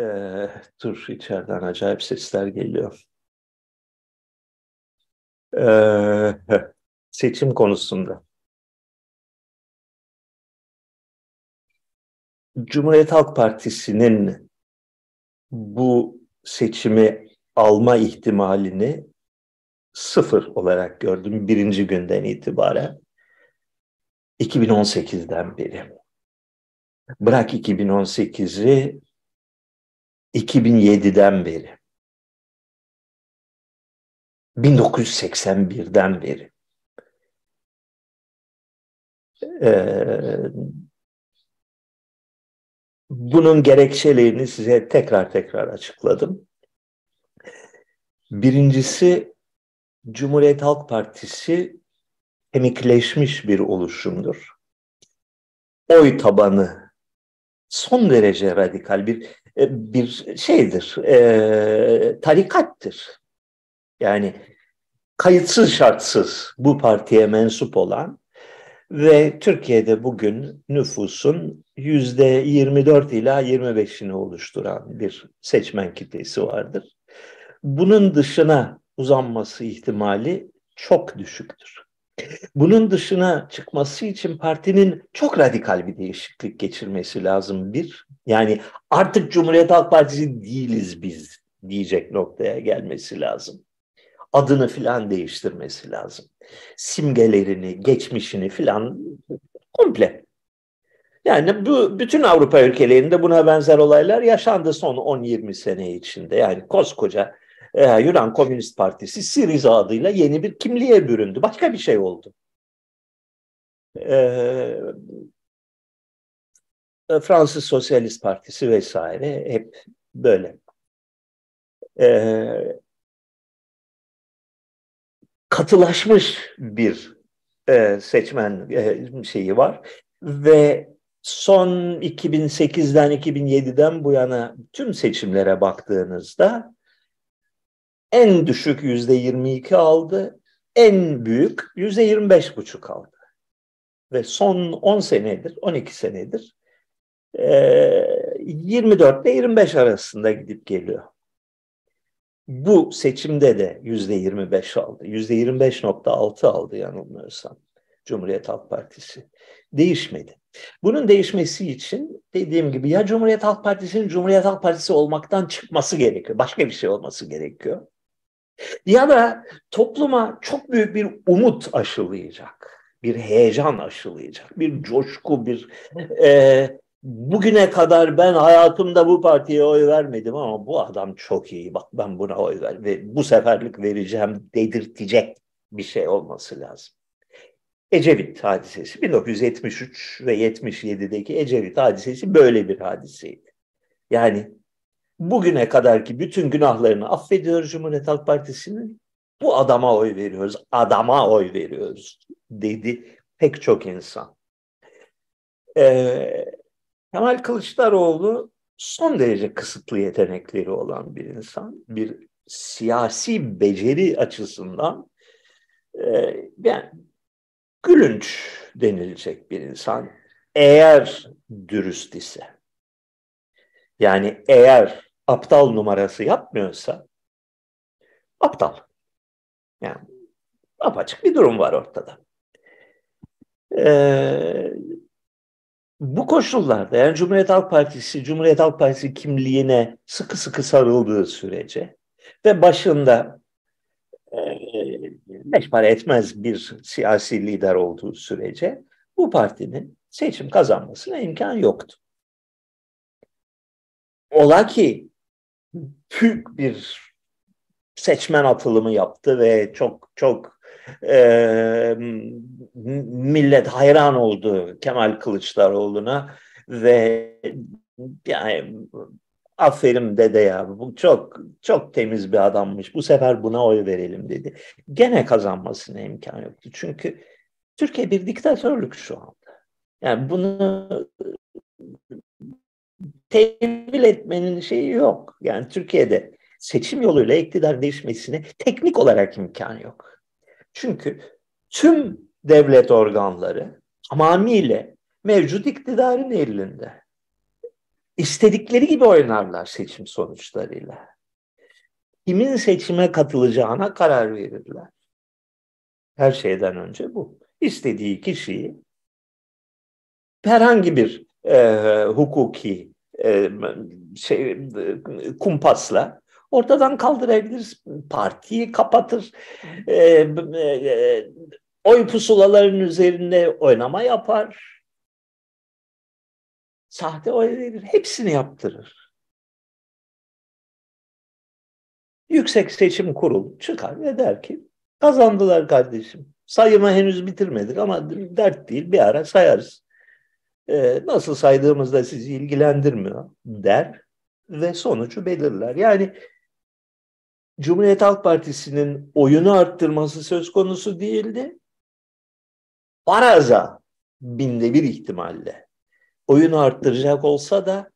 Ee, dur içeriden acayip sesler geliyor. Ee, seçim konusunda. Cumhuriyet Halk Partisi'nin bu seçimi alma ihtimalini sıfır olarak gördüm birinci günden itibaren. 2018'den beri. Bırak 2018'i 2007'den beri. 1981'den beri. Ee, bunun gerekçelerini size tekrar tekrar açıkladım. Birincisi Cumhuriyet Halk Partisi kemikleşmiş bir oluşumdur. Oy tabanı son derece radikal bir e, bir şeydir, e, tarikattır. Yani kayıtsız şartsız bu partiye mensup olan ve Türkiye'de bugün nüfusun yüzde 24 ila 25'ini oluşturan bir seçmen kitlesi vardır. Bunun dışına uzanması ihtimali çok düşüktür. Bunun dışına çıkması için partinin çok radikal bir değişiklik geçirmesi lazım bir. Yani artık Cumhuriyet Halk Partisi değiliz biz diyecek noktaya gelmesi lazım. Adını filan değiştirmesi lazım. Simgelerini, geçmişini filan komple. Yani bu bütün Avrupa ülkelerinde buna benzer olaylar yaşandı son 10-20 sene içinde. Yani koskoca e, Yunan Komünist Partisi Siriza adıyla yeni bir kimliğe büründü. Başka bir şey oldu. E, Fransız Sosyalist Partisi vesaire hep böyle. E, katılaşmış bir e, seçmen e, şeyi var ve son 2008'den 2007'den bu yana tüm seçimlere baktığınızda en düşük yüzde 22 aldı, en büyük yüzde 25 buçuk aldı. Ve son 10 senedir, 12 senedir 24 ile 25 arasında gidip geliyor. Bu seçimde de yüzde 25 aldı. Yüzde 25.6 aldı yanılmıyorsam Cumhuriyet Halk Partisi. Değişmedi. Bunun değişmesi için dediğim gibi ya Cumhuriyet Halk Partisi'nin Cumhuriyet Halk Partisi olmaktan çıkması gerekiyor. Başka bir şey olması gerekiyor. Ya da topluma çok büyük bir umut aşılayacak, bir heyecan aşılayacak, bir coşku, bir e, bugüne kadar ben hayatımda bu partiye oy vermedim ama bu adam çok iyi, bak ben buna oy ver ve bu seferlik vereceğim dedirtecek bir şey olması lazım. Ecevit hadisesi 1973 ve 77'deki Ecevit hadisesi böyle bir hadiseydi. Yani bugüne kadarki bütün günahlarını affediyor Cumhuriyet Halk Partisi'nin. Bu adama oy veriyoruz, adama oy veriyoruz dedi pek çok insan. Ee, Kemal Kılıçdaroğlu son derece kısıtlı yetenekleri olan bir insan. Bir siyasi beceri açısından e, yani gülünç denilecek bir insan. Eğer dürüst ise. Yani eğer aptal numarası yapmıyorsa aptal. Yani apaçık bir durum var ortada. Ee, bu koşullarda yani Cumhuriyet Halk Partisi, Cumhuriyet Halk Partisi kimliğine sıkı sıkı sarıldığı sürece ve başında e, beş para etmez bir siyasi lider olduğu sürece bu partinin seçim kazanmasına imkan yoktu. Ola ki büyük bir seçmen atılımı yaptı ve çok çok e, millet hayran oldu Kemal Kılıçdaroğlu'na ve yani aferin dede ya bu çok çok temiz bir adammış bu sefer buna oy verelim dedi. Gene kazanmasına imkan yoktu. Çünkü Türkiye bir diktatörlük şu anda. Yani bunu tevil etmenin şeyi yok. Yani Türkiye'de seçim yoluyla iktidar değişmesine teknik olarak imkan yok. Çünkü tüm devlet organları tamamıyla mevcut iktidarın elinde. istedikleri gibi oynarlar seçim sonuçlarıyla. Kimin seçime katılacağına karar verirler. Her şeyden önce bu. İstediği kişiyi herhangi bir e, hukuki e, şey kumpasla ortadan kaldırabilir. Partiyi kapatır. E, e, oy pusulaların üzerinde oynama yapar. Sahte oy verir. Hepsini yaptırır. Yüksek Seçim Kurulu çıkar ve der ki kazandılar kardeşim. Sayımı henüz bitirmedik ama dert değil bir ara sayarız. Ee, nasıl saydığımızda sizi ilgilendirmiyor der ve sonucu belirler. Yani Cumhuriyet Halk Partisi'nin oyunu arttırması söz konusu değildi. Faraza binde bir ihtimalle oyunu arttıracak olsa da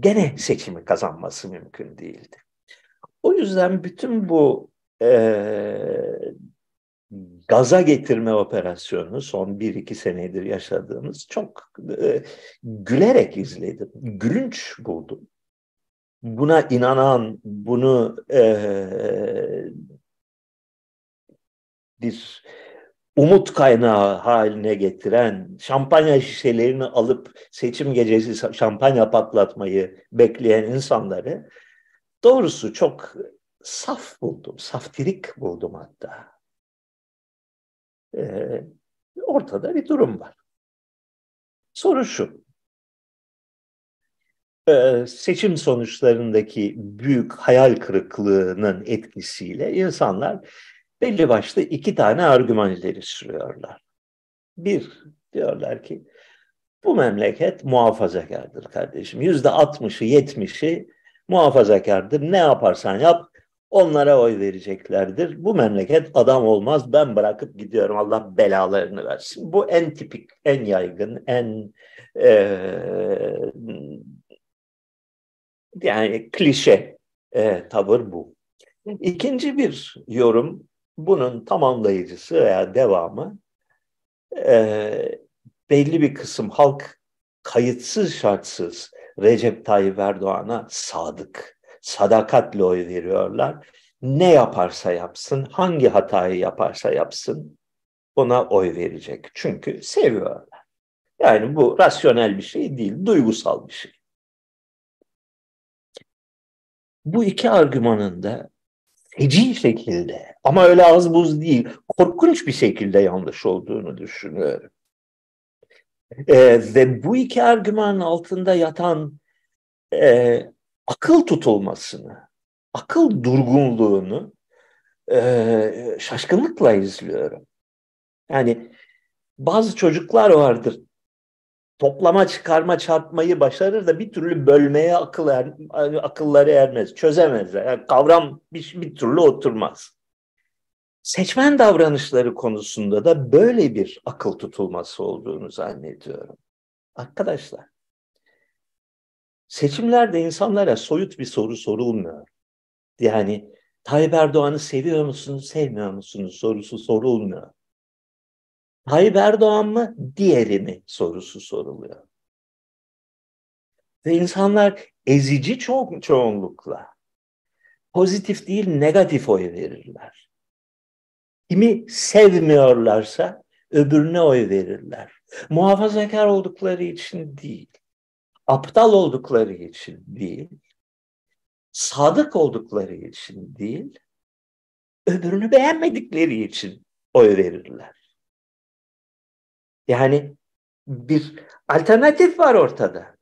gene seçimi kazanması mümkün değildi. O yüzden bütün bu e, gaza getirme operasyonu son bir iki senedir yaşadığımız çok e, gülerek izledim. Gülünç buldum. Buna inanan, bunu e, bir umut kaynağı haline getiren, şampanya şişelerini alıp seçim gecesi şampanya patlatmayı bekleyen insanları doğrusu çok saf buldum, saftirik buldum hatta. Ee, ortada bir durum var. Soru şu, ee, seçim sonuçlarındaki büyük hayal kırıklığının etkisiyle insanlar belli başlı iki tane argüman ileri sürüyorlar. Bir, diyorlar ki bu memleket muhafazakardır kardeşim. Yüzde altmışı, yetmişi muhafazakardır. Ne yaparsan yap onlara oy vereceklerdir. Bu memleket adam olmaz ben bırakıp gidiyorum Allah belalarını versin. Bu en tipik, en yaygın, en e, yani klişe e, tavır bu. İkinci bir yorum bunun tamamlayıcısı veya devamı e, belli bir kısım halk kayıtsız şartsız Recep Tayyip Erdoğan'a sadık, sadakatle oy veriyorlar. Ne yaparsa yapsın, hangi hatayı yaparsa yapsın ona oy verecek. Çünkü seviyorlar. Yani bu rasyonel bir şey değil, duygusal bir şey. Bu iki argümanın da feci şekilde ama öyle az buz değil, korkunç bir şekilde yanlış olduğunu düşünüyorum. Ee, ve bu iki argümanın altında yatan e, akıl tutulmasını, akıl durgunluğunu e, şaşkınlıkla izliyorum. Yani bazı çocuklar vardır toplama çıkarma çarpmayı başarır da bir türlü bölmeye akıl er, akılları ermez, çözemezler. Yani kavram bir, bir türlü oturmaz. Seçmen davranışları konusunda da böyle bir akıl tutulması olduğunu zannediyorum. Arkadaşlar, seçimlerde insanlara soyut bir soru sorulmuyor. Yani Tayyip Erdoğan'ı seviyor musunuz, sevmiyor musunuz sorusu sorulmuyor. Tayyip Erdoğan mı, diğeri mi sorusu soruluyor. Ve insanlar ezici ço çoğunlukla pozitif değil negatif oy verirler. Kimi sevmiyorlarsa öbürüne oy verirler. Muhafazakar oldukları için değil, aptal oldukları için değil, sadık oldukları için değil, öbürünü beğenmedikleri için oy verirler. Yani bir alternatif var ortada.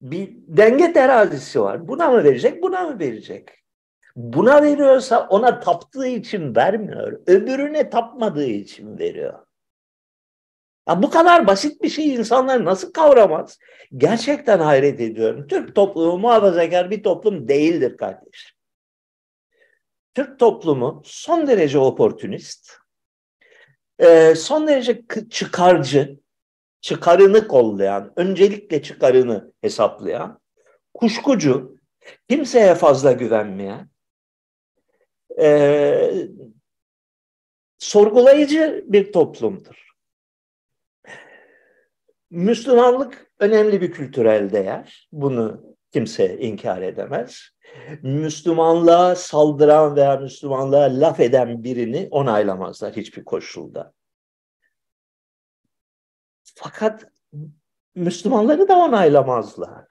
Bir denge terazisi var. Buna mı verecek, buna mı verecek? Buna veriyorsa ona taptığı için vermiyor. Öbürüne tapmadığı için veriyor. Ya bu kadar basit bir şey insanlar nasıl kavramaz? Gerçekten hayret ediyorum. Türk toplumu muhafazakar bir toplum değildir kardeşim. Türk toplumu son derece oportunist, e, son derece çıkarcı, çıkarını kollayan, öncelikle çıkarını hesaplayan, kuşkucu, kimseye fazla güvenmeyen, e, sorgulayıcı bir toplumdur. Müslümanlık önemli bir kültürel değer. Bunu kimse inkar edemez. Müslümanlığa saldıran veya Müslümanlığa laf eden birini onaylamazlar hiçbir koşulda. Fakat Müslümanları da onaylamazlar.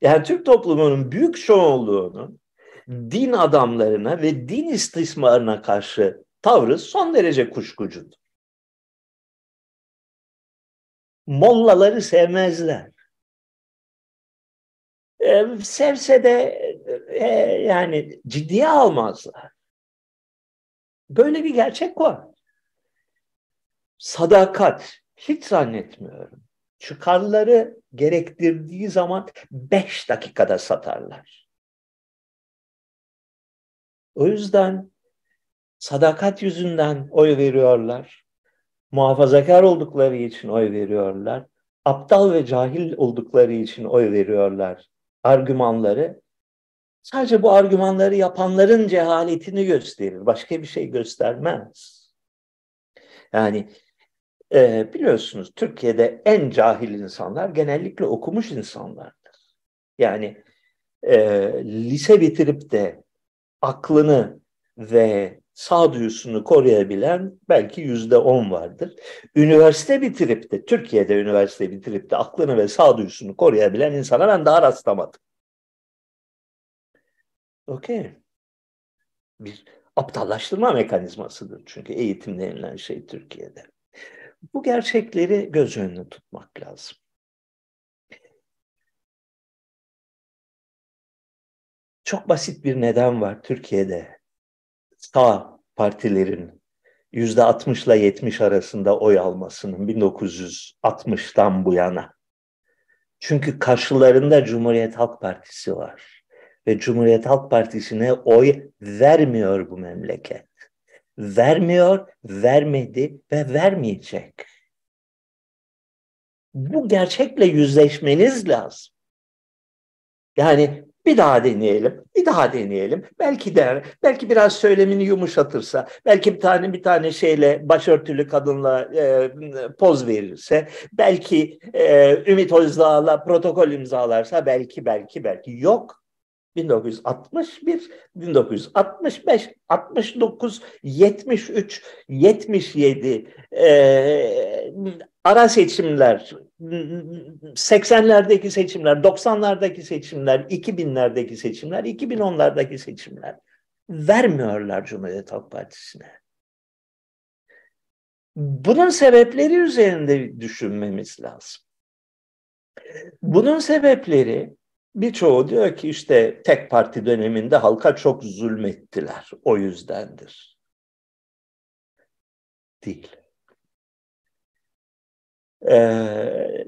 Yani Türk toplumunun büyük çoğunluğunun din adamlarına ve din istismarına karşı tavrı son derece kuşkucudur. Mollaları sevmezler. Ee, sevse de e, yani ciddiye almazlar. Böyle bir gerçek var. Sadakat hiç zannetmiyorum. Çıkarları gerektirdiği zaman beş dakikada satarlar. O yüzden sadakat yüzünden oy veriyorlar. Muhafazakar oldukları için oy veriyorlar. Aptal ve cahil oldukları için oy veriyorlar. Argümanları sadece bu argümanları yapanların cehaletini gösterir. Başka bir şey göstermez. Yani e, biliyorsunuz Türkiye'de en cahil insanlar genellikle okumuş insanlardır. Yani e, lise bitirip de aklını ve sağduyusunu koruyabilen belki yüzde on vardır. Üniversite bitirip de, Türkiye'de üniversite bitirip de aklını ve sağduyusunu koruyabilen insana ben daha rastlamadım. Okey. Bir aptallaştırma mekanizmasıdır çünkü eğitim denilen şey Türkiye'de. Bu gerçekleri göz önüne tutmak lazım. Çok basit bir neden var Türkiye'de. Sağ partilerin yüzde 60 ile 70 arasında oy almasının 1960'tan bu yana. Çünkü karşılarında Cumhuriyet Halk Partisi var. Ve Cumhuriyet Halk Partisi'ne oy vermiyor bu memleket vermiyor, vermedi ve vermeyecek. Bu gerçekle yüzleşmeniz lazım. Yani bir daha deneyelim, bir daha deneyelim. Belki der, belki biraz söylemini yumuşatırsa, belki bir tane bir tane şeyle başörtülü kadınla e, poz verirse, belki e, Ümit Özdağ'la protokol imzalarsa, belki belki belki yok. 1961, 1965, 69, 73, 77 e, ara seçimler, 80'lerdeki seçimler, 90'lardaki seçimler, 2000'lerdeki seçimler, 2010'lardaki seçimler vermiyorlar Cumhuriyet Halk Partisi'ne. Bunun sebepleri üzerinde düşünmemiz lazım. Bunun sebepleri Birçoğu diyor ki işte tek parti döneminde halka çok zulmettiler. O yüzdendir. Değil. Ee,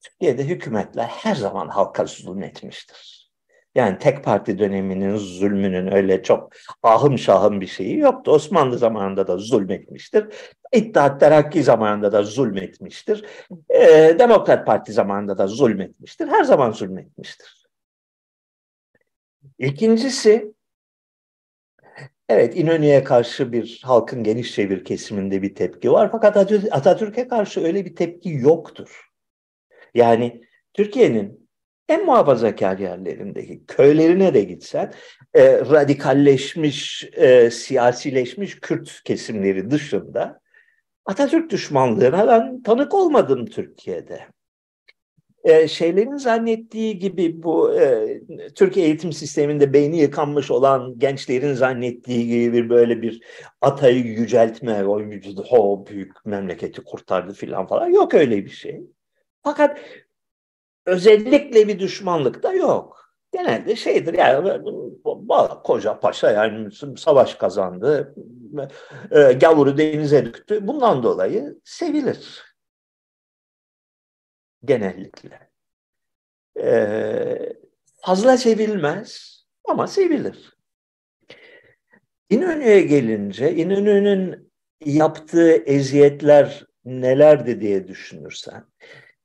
Türkiye'de hükümetler her zaman halka zulmetmiştir. Yani tek parti döneminin zulmünün öyle çok ahım şahım bir şeyi yoktu. Osmanlı zamanında da zulmetmiştir. İttihat Terakki zamanında da zulmetmiştir. Ee, Demokrat Parti zamanında da zulmetmiştir. Her zaman zulmetmiştir. İkincisi, evet İnönü'ye karşı bir halkın genişçe bir kesiminde bir tepki var. Fakat Atatürk'e karşı öyle bir tepki yoktur. Yani Türkiye'nin en muhafazakar yerlerindeki köylerine de gitsen e, radikalleşmiş, e, siyasileşmiş Kürt kesimleri dışında Atatürk düşmanlığına ben tanık olmadım Türkiye'de. E, şeylerin zannettiği gibi bu e, Türkiye eğitim sisteminde beyni yıkanmış olan gençlerin zannettiği gibi bir böyle bir atayı yüceltme, o vücudu o büyük memleketi kurtardı filan falan yok öyle bir şey. Fakat özellikle bir düşmanlık da yok. Genelde şeydir yani koca paşa yani savaş kazandı, e, gavuru denize döktü. Bundan dolayı sevilir. Genellikle. E, fazla sevilmez ama sevilir. İnönü'ye gelince İnönü'nün yaptığı eziyetler nelerdi diye düşünürsen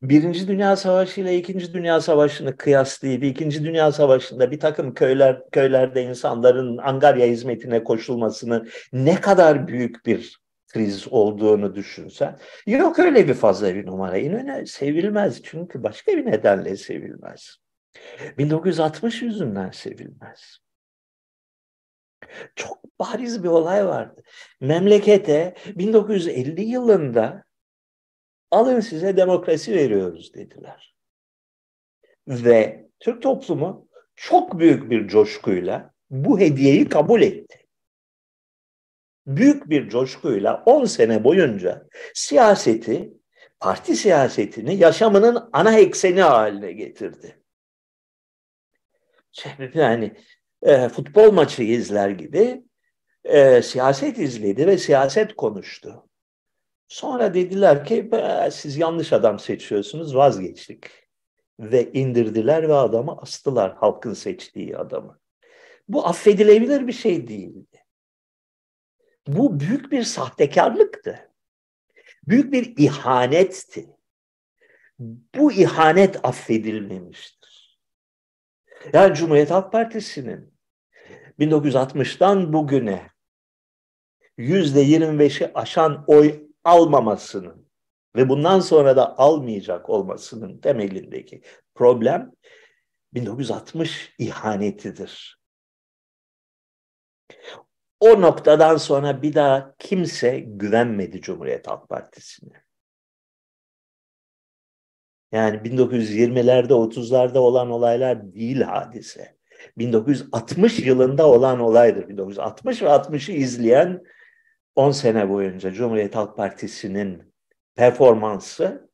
Birinci Dünya Savaşı ile İkinci Dünya Savaşı'nı kıyaslayıp İkinci Dünya Savaşı'nda bir takım köyler köylerde insanların Angarya hizmetine koşulmasını ne kadar büyük bir kriz olduğunu düşünsen. Yok öyle bir fazla bir numara. İnönü sevilmez çünkü başka bir nedenle sevilmez. 1960 yüzünden sevilmez. Çok bariz bir olay vardı. Memlekete 1950 yılında alın size demokrasi veriyoruz dediler. Ve Türk toplumu çok büyük bir coşkuyla bu hediyeyi kabul etti. Büyük bir coşkuyla 10 sene boyunca siyaseti, parti siyasetini yaşamının ana ekseni haline getirdi. Yani e, futbol maçı izler gibi e, siyaset izledi ve siyaset konuştu. Sonra dediler ki siz yanlış adam seçiyorsunuz vazgeçtik. Ve indirdiler ve adamı astılar halkın seçtiği adamı. Bu affedilebilir bir şey değildi. Bu büyük bir sahtekarlıktı. Büyük bir ihanetti. Bu ihanet affedilmemiştir. Yani Cumhuriyet Halk Partisi'nin 1960'dan bugüne yüzde 25'i aşan oy almamasının ve bundan sonra da almayacak olmasının temelindeki problem 1960 ihanetidir. O noktadan sonra bir daha kimse güvenmedi Cumhuriyet Halk Partisi'ne. Yani 1920'lerde 30'larda olan olaylar değil hadise. 1960 yılında olan olaydır. 1960 ve 60'ı izleyen 10 sene boyunca Cumhuriyet Halk Partisi'nin performansı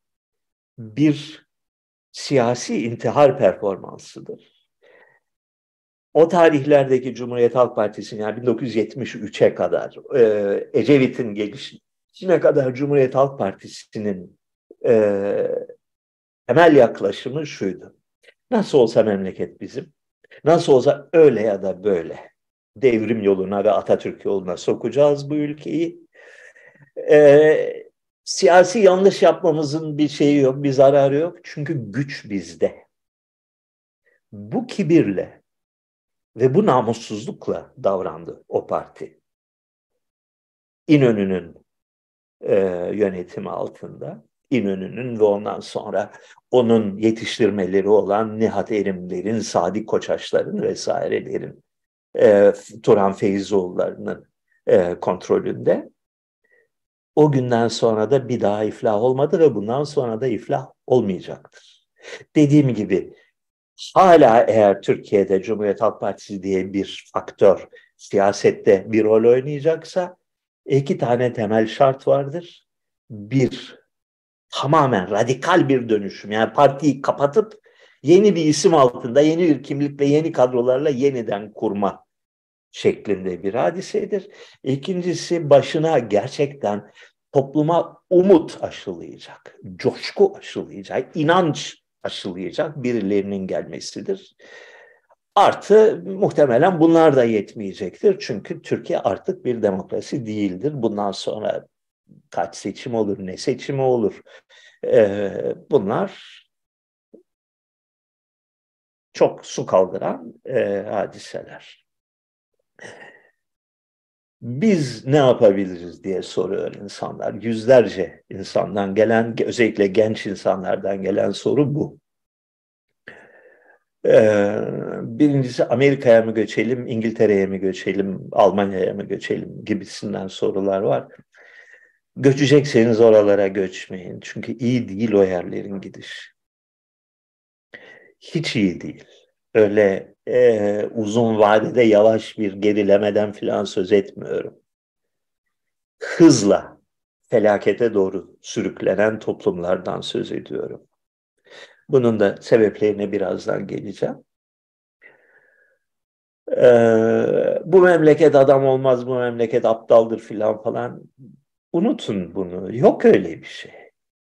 bir siyasi intihar performansıdır. O tarihlerdeki Cumhuriyet Halk Partisi'nin yani 1973'e kadar e, Ecevit'in gelişine kadar Cumhuriyet Halk Partisi'nin e, temel yaklaşımı şuydu. Nasıl olsa memleket bizim. Nasıl olsa öyle ya da böyle devrim yoluna ve Atatürk yoluna sokacağız bu ülkeyi. Ee, siyasi yanlış yapmamızın bir şeyi yok, bir zararı yok. Çünkü güç bizde. Bu kibirle ve bu namussuzlukla davrandı o parti. İnönü'nün e, yönetimi altında. İnönü'nün ve ondan sonra onun yetiştirmeleri olan Nihat Erimler'in, Sadi Koçaşlar'ın vesairelerin e, Turan Feyzoğulları'nın e, kontrolünde. O günden sonra da bir daha iflah olmadı ve bundan sonra da iflah olmayacaktır. Dediğim gibi hala eğer Türkiye'de Cumhuriyet Halk Partisi diye bir faktör siyasette bir rol oynayacaksa iki tane temel şart vardır. Bir, tamamen radikal bir dönüşüm. Yani partiyi kapatıp yeni bir isim altında, yeni bir kimlik ve yeni kadrolarla yeniden kurma şeklinde bir hadisedir. İkincisi başına gerçekten topluma umut aşılayacak, coşku aşılayacak, inanç aşılayacak birilerinin gelmesidir. Artı muhtemelen bunlar da yetmeyecektir. Çünkü Türkiye artık bir demokrasi değildir. Bundan sonra kaç seçim olur, ne seçimi olur. Ee, bunlar çok su kaldıran e, hadiseler. Biz ne yapabiliriz diye soruyor insanlar. Yüzlerce insandan gelen, özellikle genç insanlardan gelen soru bu. Ee, birincisi Amerika'ya mı göçelim, İngiltere'ye mi göçelim, Almanya'ya mı göçelim gibisinden sorular var. Göçecekseniz oralara göçmeyin. Çünkü iyi değil o yerlerin gidiş. Hiç iyi değil. Öyle e, uzun vadede yavaş bir gerilemeden filan söz etmiyorum. Hızla felakete doğru sürüklenen toplumlardan söz ediyorum. Bunun da sebeplerine birazdan geleceğim. Ee, bu memleket adam olmaz, bu memleket aptaldır filan falan. Unutun bunu. Yok öyle bir şey.